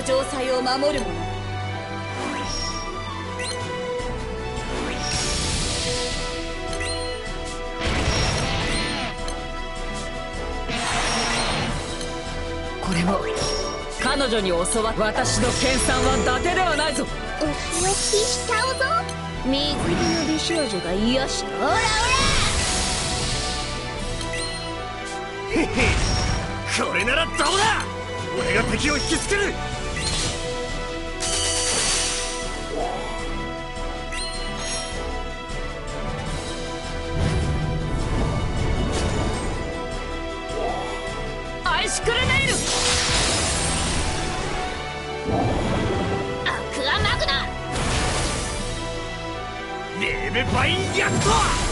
の城塞を守る者これも彼女に教わ私の研鑽は伊達ではないぞ。お仕置きしちゃうぞ。水着の美少女が癒し。オラオラへへ。これならどうだ。俺が敵を引きつけるクルネイルアクアマグナ。レーベバインヤクト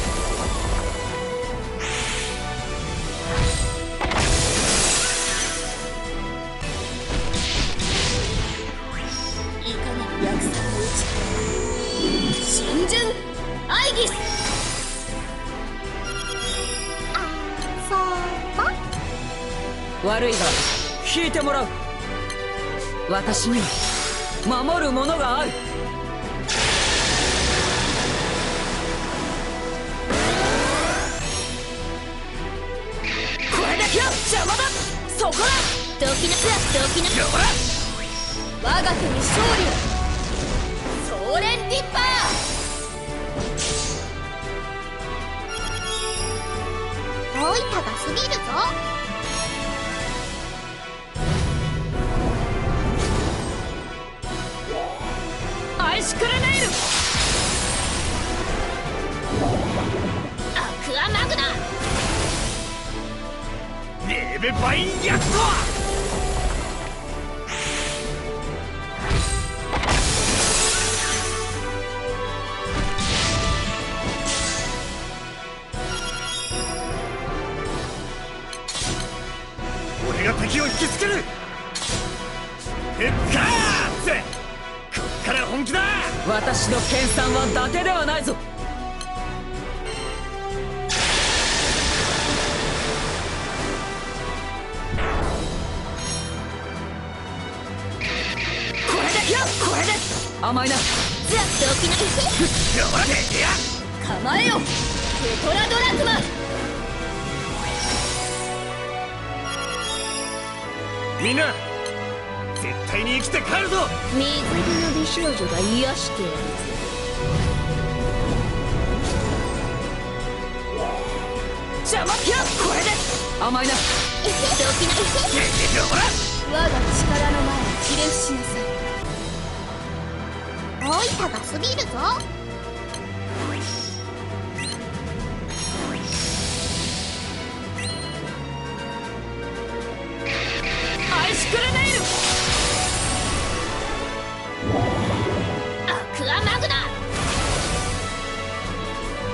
悪いが引いてもらう。私には守るものがある。これだけは邪魔だ。そこだ。ドキナドキナよら我が手に勝利をソーレンディッパー。大分が過ぎるぞレベバインヤクト俺が敵を引きつける。ヘッカーって。こっから本気だ。私の研鑽は伊達ではないぞ。甘いな。ザドキナよらてや構えよ。テトラドラクマ。みんな絶対に生きて帰るぞ。水着の美少女が癒してやる。ぞ邪魔やこれで。甘いな。ドキナよら我が力の前にひれ伏しなさい大分が過ぎるぞ。アイシクルネイル。アクアマグナ。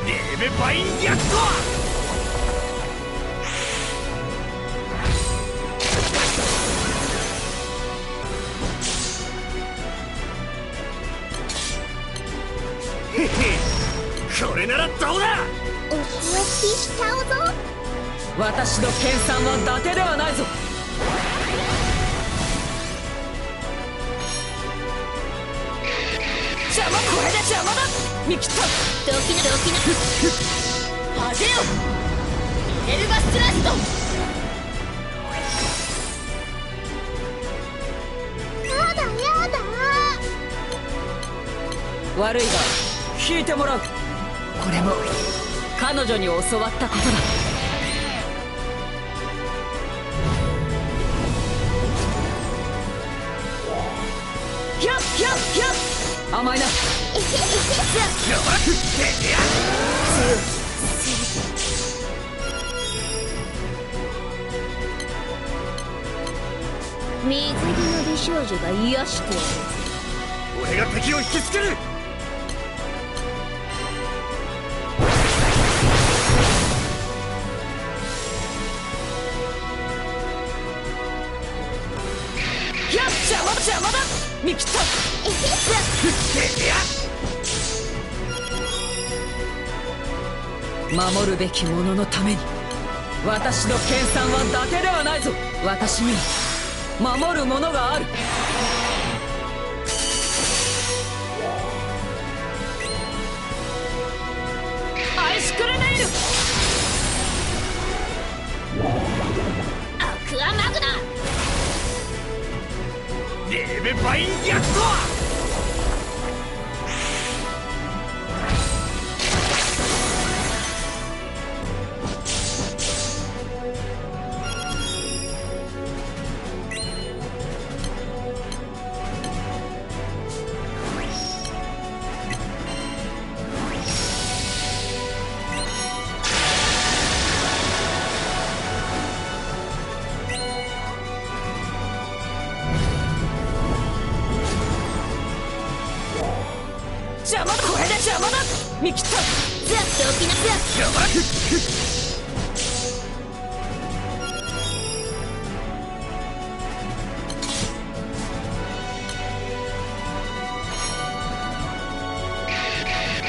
レーベバインヤクどうだ？お仕置きしちゃうぞ。私の研鑽は伊達ではないぞ。邪魔これで邪魔だ。見切ったドキナドキナ恥よエルバスラスト。やだやだ。悪いが引いてもらうこれも彼女に教わったことだ。ひゃっひゃっひゃっ甘いな。水着の美少女が癒してやる。ぞ俺が敵を引きつける邪魔だ邪魔だ見切った。守るべき者のために私の研鑽は伊達ではないぞ私には守るものがあるルメバイン逆は。見切ったずっておきなずやばい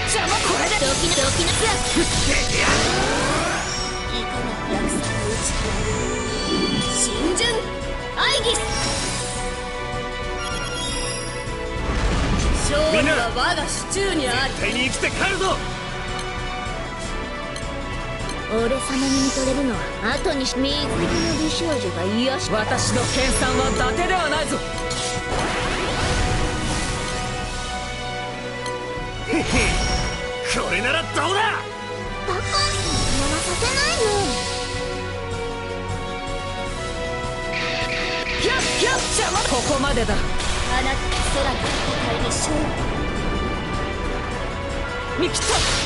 邪魔勝利は我が手中にある。絶対に生きて帰るぞ俺様に見とれるのは後にし水着の美少女が癒し。私の研鑽は伊達ではないぞ。へへこれならどうだ？バカ。回させない邪魔。ここまでだあなた空の戦いで勝負見切った